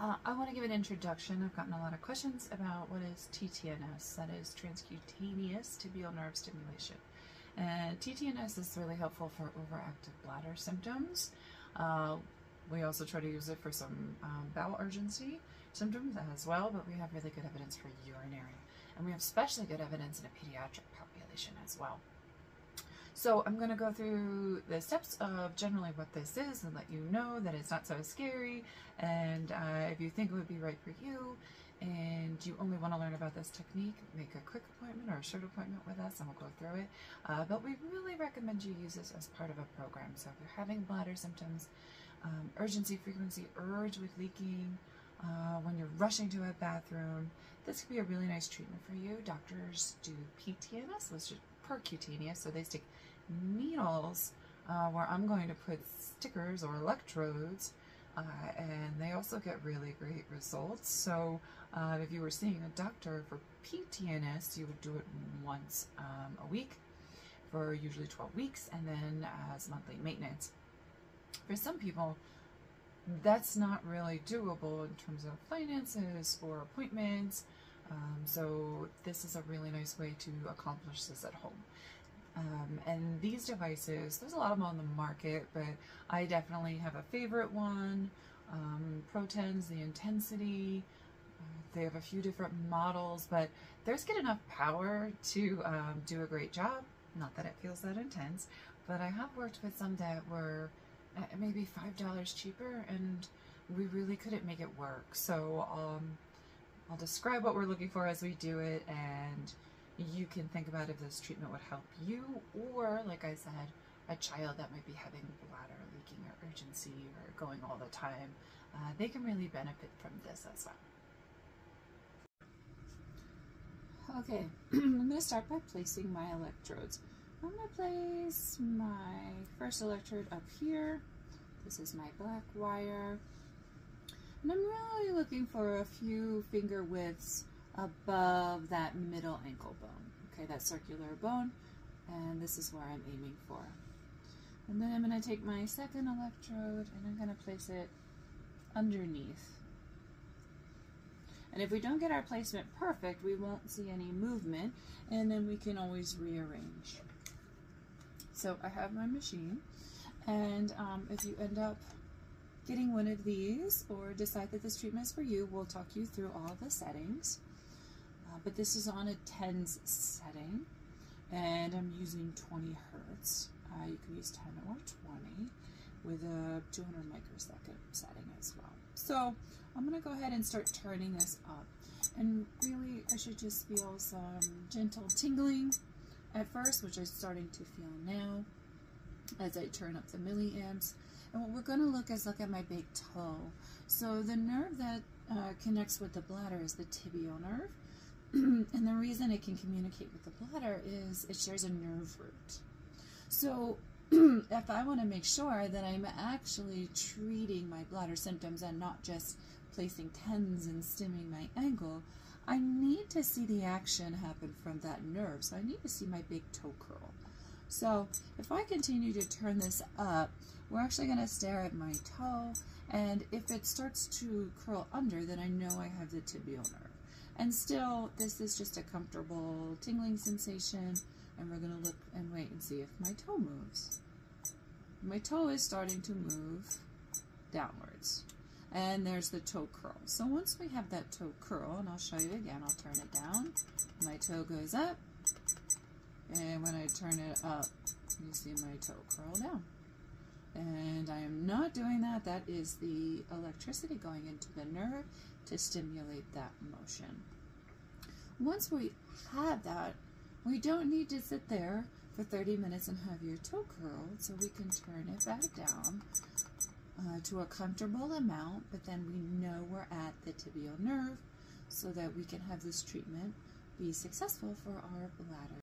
Uh, I want to give an introduction. I've gotten a lot of questions about what is TTNS, that is transcutaneous tibial nerve stimulation. And TTNS is really helpful for overactive bladder symptoms. Uh, we also try to use it for some um, bowel urgency symptoms as well, but we have really good evidence for urinary. And we have especially good evidence in a pediatric population as well. So I'm going to go through the steps of generally what this is and let you know that it's not so scary and uh, if you think it would be right for you and you only want to learn about this technique, make a quick appointment or a short appointment with us and we'll go through it. Uh, but we really recommend you use this as part of a program. So if you're having bladder symptoms, um, urgency, frequency, urge with leaking, uh, when you're rushing to a bathroom, this could be a really nice treatment for you. Doctors do PTNS, which is percutaneous, so they stick needles uh, where I'm going to put stickers or electrodes uh, and they also get really great results. So uh, if you were seeing a doctor for PTNS, you would do it once um, a week for usually 12 weeks and then as monthly maintenance. For some people, that's not really doable in terms of finances or appointments. Um, so this is a really nice way to accomplish this at home. Um, and these devices, there's a lot of them on the market, but I definitely have a favorite one. Um, ProTens, the Intensity, uh, they have a few different models, but theirs get enough power to um, do a great job. Not that it feels that intense, but I have worked with some that were uh, maybe $5 cheaper and we really couldn't make it work. So um, I'll describe what we're looking for as we do it and you can think about if this treatment would help you or, like I said, a child that might be having bladder leaking or urgency or going all the time. Uh, they can really benefit from this as well. Okay, I'm going to start by placing my electrodes. I'm going to place my first electrode up here. This is my black wire. And I'm really looking for a few finger widths above that middle ankle bone. Okay, that circular bone, and this is where I'm aiming for. And then I'm going to take my second electrode and I'm going to place it underneath. And if we don't get our placement perfect, we won't see any movement, and then we can always rearrange. So I have my machine, and um, if you end up getting one of these or decide that this treatment is for you, we'll talk you through all the settings. Uh, but this is on a tens setting and I'm using 20 hertz. Uh, you can use 10 or 20 with a 200 microsecond setting as well. So I'm going to go ahead and start turning this up. And really, I should just feel some gentle tingling at first, which I'm starting to feel now as I turn up the milliamps. And what we're going to look is look at my big toe. So the nerve that uh, connects with the bladder is the tibial nerve. and the reason it can communicate with the bladder is it shares a nerve root. So if I want to make sure that I'm actually treating my bladder symptoms and not just placing tens and stimming my ankle, I need to see the action happen from that nerve. So I need to see my big toe curl. So if I continue to turn this up, we're actually going to stare at my toe. And if it starts to curl under, then I know I have the tibial nerve. And still, this is just a comfortable tingling sensation. And we're going to look and wait and see if my toe moves. My toe is starting to move downwards. And there's the toe curl. So once we have that toe curl, and I'll show you again, I'll turn it down. My toe goes up. And when I turn it up, you see my toe curl down. And I am not doing that. That is the electricity going into the nerve to stimulate that motion. Once we have that, we don't need to sit there for 30 minutes and have your toe curled, so we can turn it back down uh, to a comfortable amount, but then we know we're at the tibial nerve so that we can have this treatment be successful for our bladder.